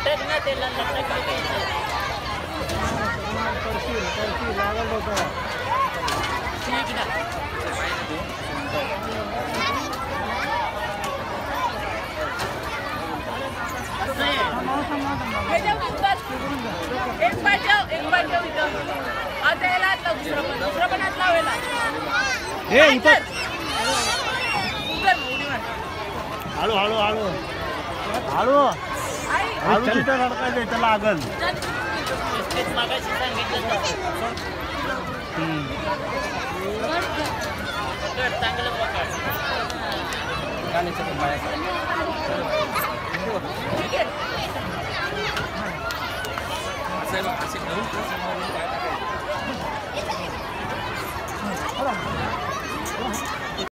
लटक ना त्याला लटक असं आहे. एक इथं. आता याला हात लाव दुसरं पण. दुसरं पण हात लावायला हे उतर उतर उडी मार हळू हळू हळू. हळू. आई हळू तिथं रडकायचं लागल तेच